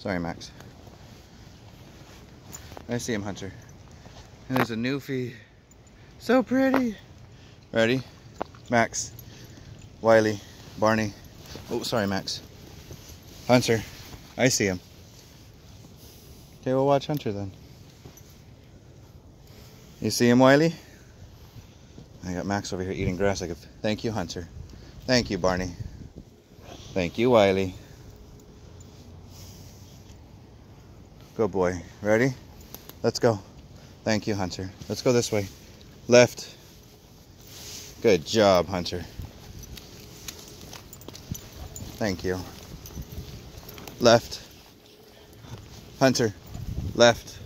Sorry, Max. I see him, Hunter. And there's a newfie. So pretty. Ready? Max. Wiley. Barney. Oh, sorry, Max. Hunter. I see him. Okay, we'll watch Hunter then. You see him, Wiley? I got Max over here eating grass. I could thank you, Hunter. Thank you, Barney. Thank you, Wiley. Good boy. Ready? Let's go. Thank you, Hunter. Let's go this way. Left. Good job, Hunter. Thank you. Left. Hunter. Left.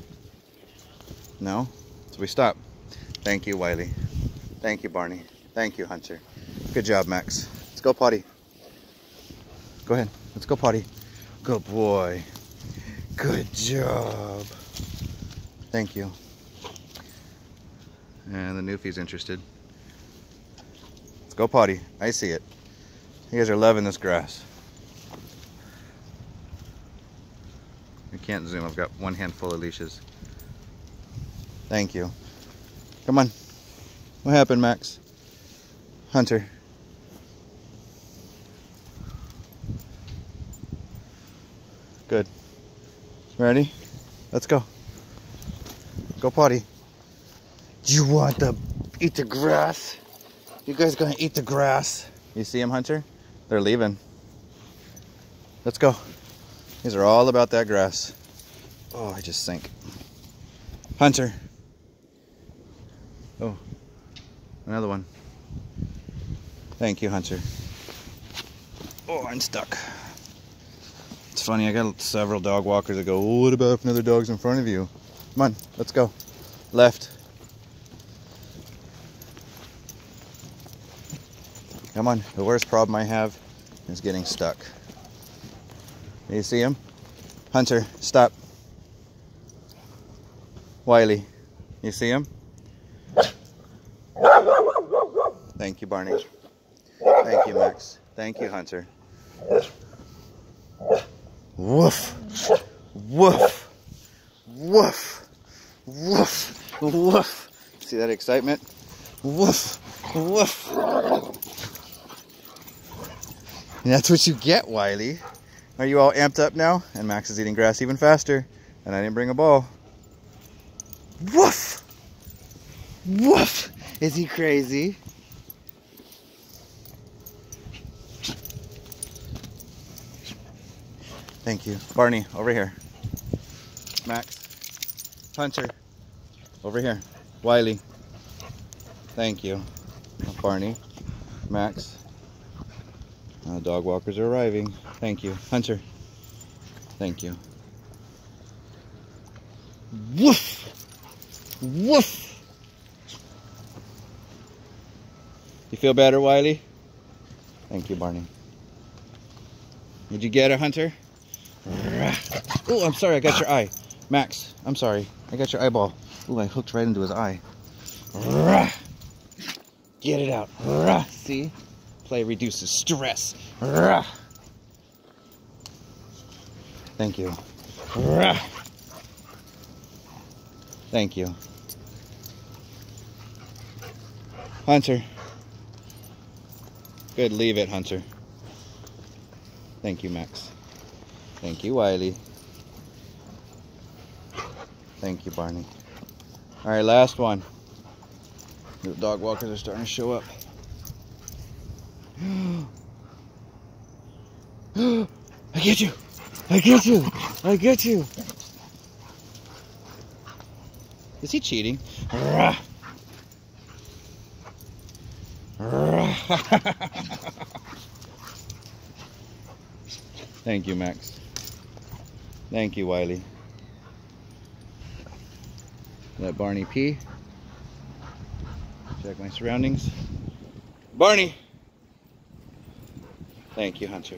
No? So we stop. Thank you, Wiley. Thank you, Barney. Thank you, Hunter. Good job, Max. Let's go potty. Go ahead. Let's go potty. Good boy. Good job. Thank you. And the newfie's interested. Let's go potty. I see it. You guys are loving this grass. I can't zoom. I've got one handful of leashes. Thank you. Come on. What happened, Max? Hunter. Good. Ready? Let's go. Go potty. Do you want to eat the grass? You guys gonna eat the grass? You see them, Hunter? They're leaving. Let's go. These are all about that grass. Oh, I just sink. Hunter. Oh, another one. Thank you, Hunter. Oh, I'm stuck. Funny, I got several dog walkers that go, well, what about if another dog's in front of you? Come on, let's go. Left. Come on, the worst problem I have is getting stuck. You see him? Hunter, stop. Wiley, you see him? Thank you, Barney. Thank you, Max. Thank you, Hunter. Woof. Woof. Woof. Woof. Woof. See that excitement? Woof. Woof. And that's what you get, Wiley. Are you all amped up now? And Max is eating grass even faster. And I didn't bring a ball. Woof! Woof! Is he crazy? Thank you. Barney, over here. Max. Hunter. Over here. Wiley. Thank you. Barney. Max. Uh, dog walkers are arriving. Thank you. Hunter. Thank you. Woof! Woof! You feel better, Wiley? Thank you, Barney. Did you get it, Hunter? Oh, I'm sorry, I got your eye. Max, I'm sorry. I got your eyeball. Oh, I hooked right into his eye. Get it out. See? Play reduces stress. Thank you. Thank you. Hunter. Good, leave it, Hunter. Thank you, Max. Thank you, Wiley. Thank you, Barney. All right, last one. The dog walkers are starting to show up. I get you. I get you. I get you. Is he cheating? Thank you, Max. Thank you, Wiley. Let Barney pee. Check my surroundings. Barney! Thank you, Hunter.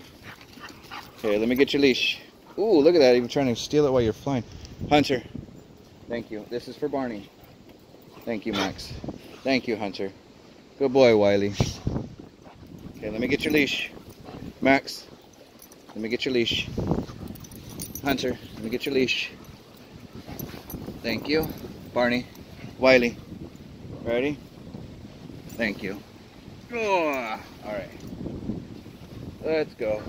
Okay, let me get your leash. Ooh, look at that, even trying to steal it while you're flying. Hunter, thank you. This is for Barney. Thank you, Max. Thank you, Hunter. Good boy, Wiley. Okay, let me get your leash. Max, let me get your leash. Hunter, let me get your leash. Thank you. Barney, Wiley, ready? Thank you. Oh, all right. Let's go.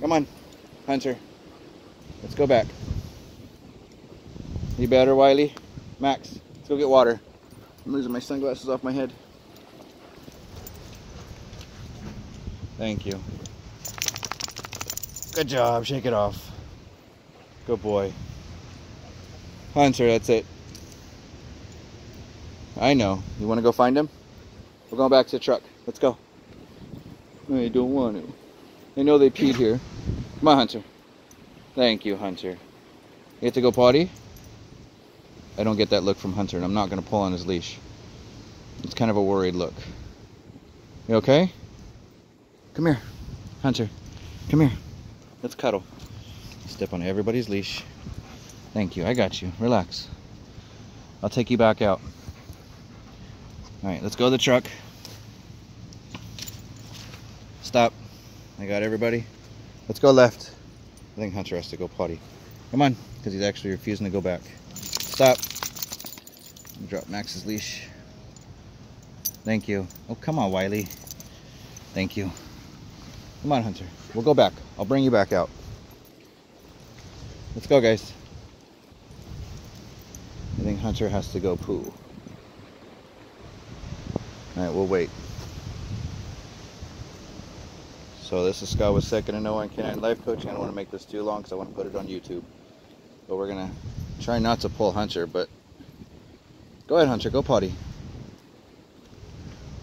Come on, Hunter. Let's go back. You better, Wiley? Max, let's go get water. I'm losing my sunglasses off my head. Thank you. Good job. Shake it off. Good boy. Hunter, that's it. I know. You want to go find him? We're going back to the truck. Let's go. No, you don't want to. I know they peed here. Come on, Hunter. Thank you, Hunter. You have to go potty? I don't get that look from Hunter, and I'm not going to pull on his leash. It's kind of a worried look. You okay? Come here, Hunter. Come here. Let's cuddle. Step on everybody's leash. Thank you. I got you. Relax. I'll take you back out. All right, let's go to the truck. Stop. I got everybody. Let's go left. I think Hunter has to go potty. Come on, because he's actually refusing to go back. Stop. Drop Max's leash. Thank you. Oh, come on, Wiley. Thank you. Come on, Hunter. We'll go back. I'll bring you back out. Let's go, guys. I think Hunter has to go poo. Alright, we'll wait. So this is Scott with Second and No One Canine Life Coaching. I don't want to make this too long because I want to put it on YouTube. But we're going to try not to pull Hunter, but go ahead, Hunter. Go potty.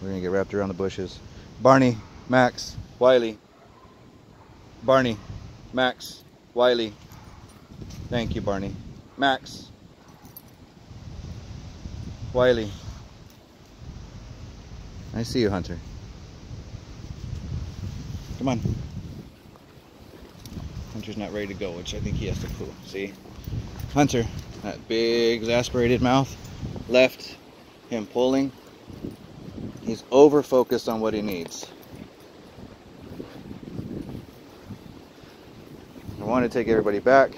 We're going to get wrapped around the bushes. Barney, Max, Wiley, Barney, Max, Wiley. Thank you, Barney. Max, Wiley. I see you, Hunter. Come on. Hunter's not ready to go, which I think he has to poo. See? Hunter, that big exasperated mouth, left, him pulling. He's over focused on what he needs. I want to take everybody back,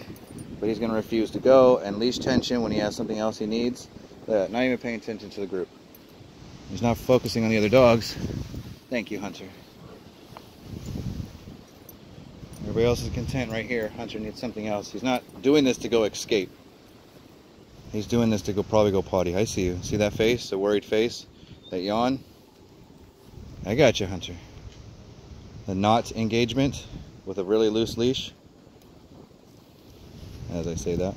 but he's going to refuse to go and leash tension when he has something else he needs. Uh, not even paying attention to the group. He's not focusing on the other dogs. Thank you, Hunter. Everybody else is content right here. Hunter needs something else. He's not doing this to go escape. He's doing this to go probably go potty. I see you. See that face? The worried face? That yawn? I got you, Hunter. The knot engagement with a really loose leash as I say that.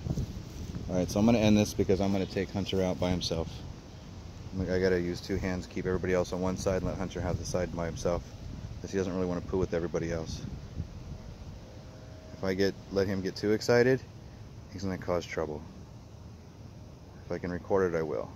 Alright, so I'm going to end this because I'm going to take Hunter out by himself. I got to use two hands, keep everybody else on one side, and let Hunter have the side by himself. Because he doesn't really want to poo with everybody else. If I get let him get too excited, he's going to cause trouble. If I can record it, I will.